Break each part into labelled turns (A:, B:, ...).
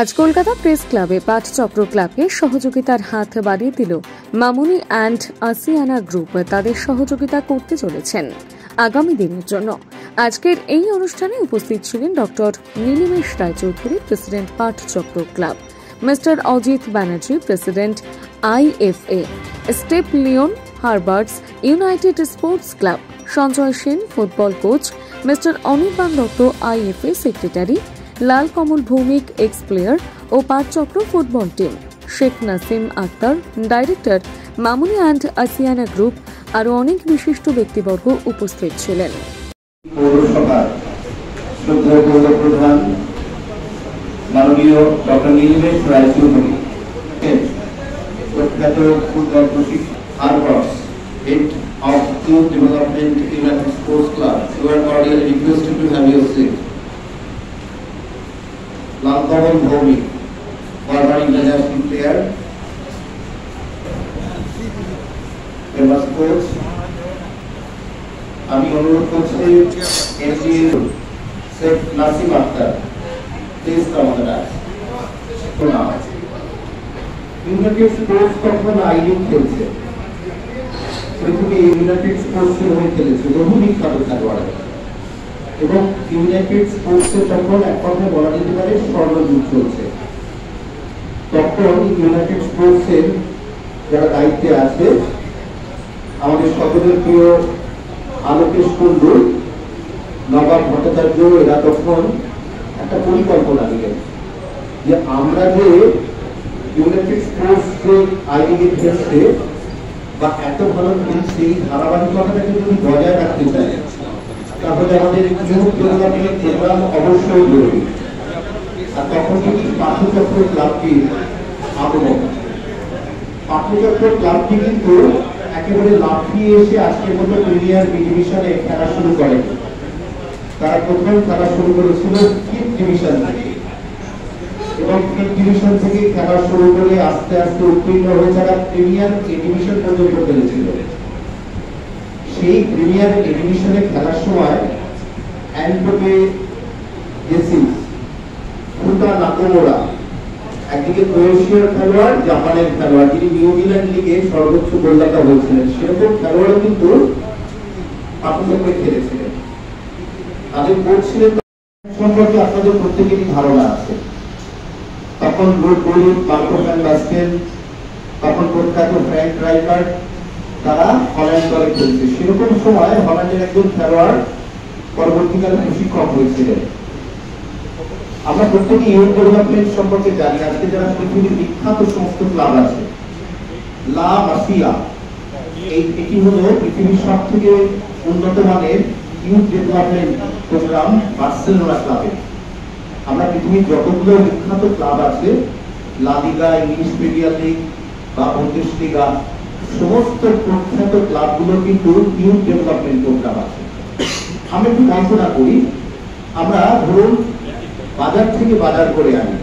A: আজ কলকাতা প্রেস ক্লাবে পাঠচক্র ক্লাবকে সহযোগিতার হাত বাড়িয়ে দিল মামুনি অ্যান্ড আসিয়ানা গ্রুপ। তাদের সহযোগিতা করতে চলেছেন আগামী দিনের জন্য। আজকের এই অনুষ্ঠানে উপস্থিত ছিলেন doctor Nilimesh Raychaudhuri, president Pathachakra club. Mister Ajit Banerjee, president IFA Step Leon Herberts, United Sports Club. Sanjay Sen, football coach. Mister Anirban Dutta IFA secretary. Lal Kamal Bhowmick ex player O Panchachakra football team Sheikh Nasim Akhtar director Mamuni and Asiana group আরও অনেক বিশিষ্ট ব্যক্তিবর্গ উপস্থিত ছিলেন
B: doctor head of Youth Development United Sports Club. You are cordially requested to have your seat. Lalkavan Bhowmik, former international player, famous coach, আমি অনুরোধ করছি NGA Sheikh Nasim Akhtar please come on the United Sports তখন I League খেলছে? পৃথিবী United স্পোর্টসের হয়ে খেলেছে বহু বিখ্যাত খেলোয়াড়। এবং ইউনাইটেড স্পোর্টসে তখন এক কথায় বলা যেতে পারে স্বর্ণযুগ চলছে, তখন ইউনাইটেড স্পোর্টসের যারা দায়িত্বে আছে, আমাদের সকলের প্রিয় আলোকেশ কুণ্ডু, নবাব ভট্টাচার্য, এরা তখন একটা পরিকল্পনা দিলেন যে আমরা যে ইউনাইটেড স্পোর্টস যে খেলছে বা এত ভালো খেলছে এই ধারাবাহিকতাটাকে যদি বজায় রাখতে চাই তাহলে আমাদের প্রোগ্রাম অবশ্যই জরুরি। আর তখন যদি পাঠ্যচক্র ক্লাবটি আগমন পাঠ্যচক্র ক্লাবটি কিন্তু একেবারে লাফিয়ে এসে আজকের মতো প্রিমিয়ার ডিভিশনে খেলা শুরু করে। তারা প্রথম খেলা শুরু করেছিল ফিফথ ডিভিশন থেকে। এবং ডিভিশন থেকে খেলা শুরু করে আস্তে আস্তে উত্তীর্ণ হয়ে তারা প্রিমিয়ার এ ডিভিশন পর্যন্ত খেলেছিল। সেই প্রিমিয়ার এ ডিভিশনে খেলার সময় অ্যান্টোপে জেসিস ফুটা নাকোমোরা একদিকে ক্রোয়েশিয়ার খেলোয়াড়, জাপানের খেলোয়াড়। যিনি নিউজিল্যান্ড লিগে সর্বোচ্চ গোলদাতা হয়েছিলেন, সেরকম খেলোয়াড়ও কিন্তু খেলেছিলেন। তাদের সম্পর্কে আপনাদের প্রত্যেকেরই ধারণা আছে। তখন বলি মার্কো ফ্যান তখন প্রখ্যাত ফ্র্যাঙ্ক ড্রাইভার তারা হল্যান্ড দলে খেলছে। সেরকম সময় হল্যান্ডের একজন খেলোয়াড় পরবর্তীকালে প্রশিক্ষক হয়েছিলেন। আমরা প্রত্যেকে ইউথ ডেভেলপমেন্ট সম্পর্কে জানি, আজকে যারা পৃথিবীর বিখ্যাত সমস্ত ক্লাব আছে, লা মাসিয়া এটি হলো পৃথিবীর সব থেকে উন্নত মানের ইউথ ডেভেলপমেন্ট প্রোগ্রাম বার্সেলোনা ক্লাবে। আমরা পৃথিবীর যতগুলো বিখ্যাত ক্লাব আছে, La Liga, English Premier League বা বুন্দেশলিগা সমস্ত প্রখ্যাত ক্লাবগুলো কিন্তু ইউথ ডেভেলপমেন্ট প্রোগ্রাম আছে। আমরা একটু কল্পনা করি, আমরা ধরুন বাজার থেকে বাজার করে আনি,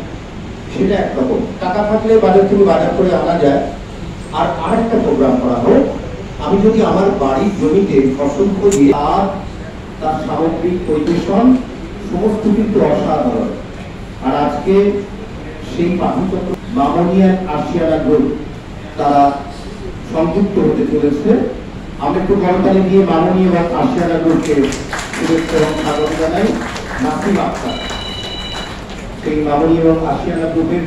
B: সেটা একরকম টাকা থাকলে বাজার থেকে বাজার করে আনা যায়। আর আরেকটা প্রোগ্রাম করা হোক, আমি যদি আমার বাড়ির জমিতে ফসল করি আর তার সামগ্রিক পরিবেশন, সমস্ত কিন্তু অসাধারণ। আর আজকে সেই পাঠচক্র মামনিয়ান আশিয়ানা গ্রুপ তারা সংযুক্ত হতে চলেছে। আমরা একটু করতালি দিয়ে মামনি এবং আশিয়ানা গ্রুপকে শুভেচ্ছা এবং স্বাগত জানাই। নাসিম আক্তার, সেই মামনি এবং আশিয়ানা গ্রুপের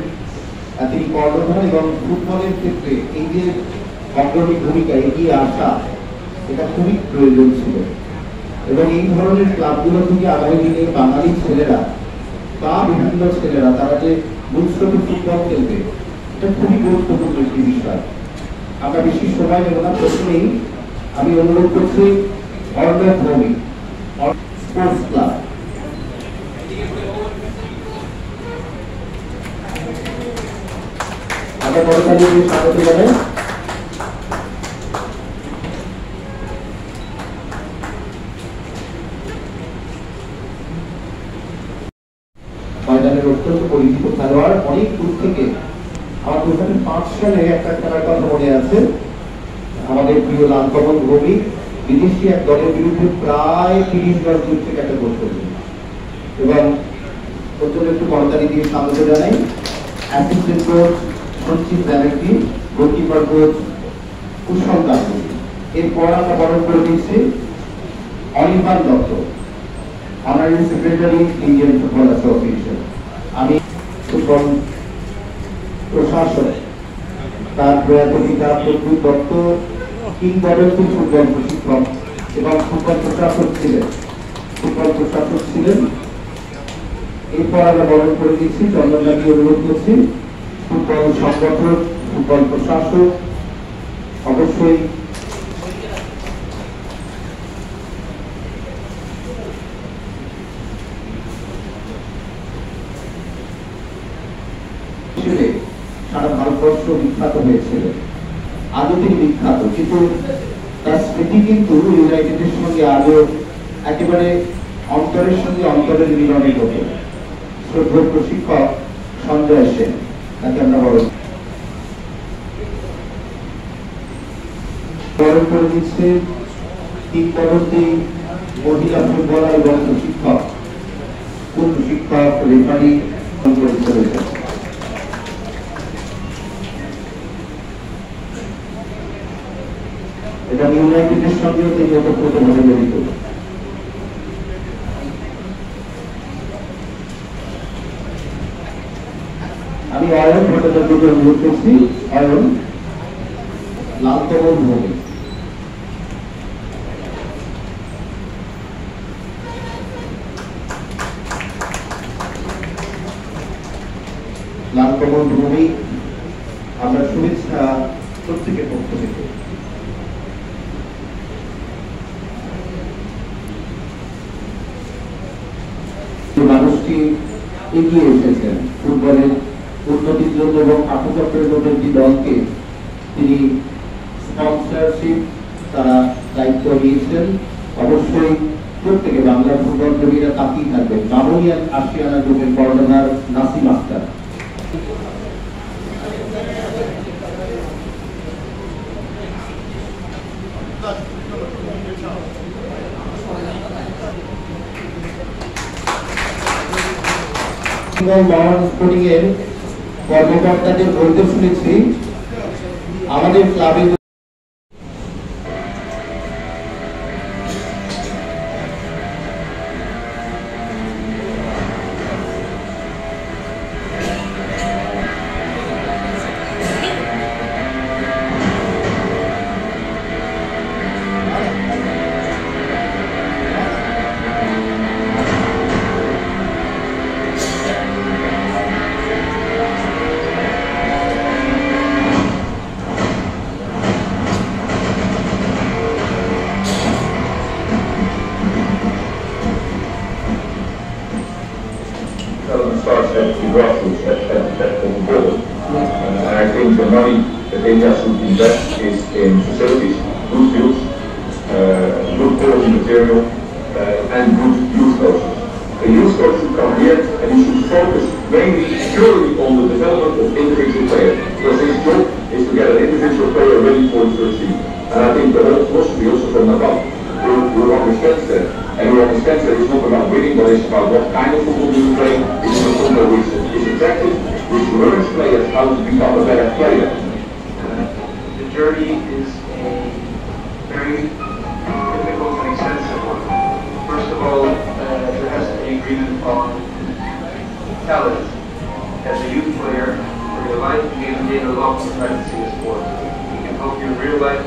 B: তিনি কর্ণধার এবং ফুটবলের ক্ষেত্রে এই যে অগ্রণী ভূমিকা এগিয়ে আসা, এটা খুবই প্রয়োজন ছিল। এবং এই ধরনের ক্লাবগুলো থেকে আগামী দিনে বাঙালি ছেলেরা বা বিভিন্ন ছেলেরা, তারা যে ভবিষ্যতে ফুটবল খেলবে, এটা খুবই গুরুত্বপূর্ণ একটি বিষয়। আমরা বেশি সময় নেব না প্রথমেই আমি অনুরোধ করছি অর্ণব ভৌমিক ময়দানের অত্যন্ত পরিচিত খেলোয়াড় অনেক দূর থেকে আমার দু হাজার পাঁচ সালে একটা খেলার কথা মনে আছে। আমাদের প্রিয় লালকমল ভৌমিক বিদেশি এক দলের বিরুদ্ধে প্রায় তিরিশ বার দূর থেকে একটা গোল করলেন এবং জন্য একটু করতালি দিয়ে স্বাগত জানাই। Assistant coach Sanchit Banerjee goalkeeper coach Kushal Ganguly এরপর আমরা বরণ করে দিচ্ছি Anirban Dutta honorary secretary Indian Football Association আমি ফুটবল তার প্রয়াত পিতা প্রদ্যুৎ দত্ত কিংবদন্তি ফুটবল প্রশিক্ষক এবং ফুটবল প্রশাসক ছিলেন। ফুটবল প্রশাসক ছিলেন। এরপর আমরা বরণ করে দিচ্ছি চন্দনদাকে অনুরোধ করছি। ফুটবল সংগঠক, ফুটবল প্রশাসক, অবশ্যই হিসেবে সারা ভারতবর্ষ বিখ্যাত হয়েছিল। আজও তিনি বিখ্যাত, কিন্তু তার স্মৃতি কিন্তু ইউনাইটেডের সঙ্গে আজও একেবারে অন্তরের সঙ্গে অন্তরের মিলনের মতো শ্রদ্ধেয় প্রশিক্ষক সঞ্জয় সেন, তাকে আমরা বড় বরণ করে দিচ্ছে কিংবদন্তি মহিলা ফুটবলার এবং প্রশিক্ষক। কোন প্রশিক্ষক, রেফারি করে এটা ইউনাইটেডের সঙ্গেও তিনি ওতপ্রোতভাবে জড়িত আমি অয়ন ভট্টাচার্যকে অনুরোধ করছি অয়ন লালতমল ভূমি লালকমল ভূমি আমরা শুভেচ্ছা প্রত্যেকের পক্ষ থেকে। এগিয়ে এসেছেন। ফুটবলের উন্নতির এবং আত্মচক্রের মতো একটি দলকে তিনি স্পন্সরশিপ তারা দায়িত্ব নিয়েছেন অবশ্যই প্রত্যেকে বাংলার ফুটবল প্রেমীরা তাকিয়ে থাকবেন। মামুনিয়ান আশিয়ানা গ্রুপের কর্ণধার নাসিম আক্তার স্পোর্টিং এর কর্মকর্তাদের বলতে শুনেছি আমাদের ক্লাবে
C: development starts at the grassroots, at, at, at the board. And I think the money that India should invest is in facilities, good fields, uh, good quality material, uh, and good youth coaches. The youth coach should come here and he should focus mainly purely on the development of individual players. Because his job is to get an individual player ready for the first team. And I think the whole philosophy also from Naval who, who understands that. And who understands that it's not about winning, but it's about what kind of football do you play. Is attractive, which learns players how to become a better player.
D: The journey is a very difficult and expensive one. First of all, uh, there has to be agreement on talent. As a youth player, for your life, you can gain a lot from practicing a sport. You can help you in real life,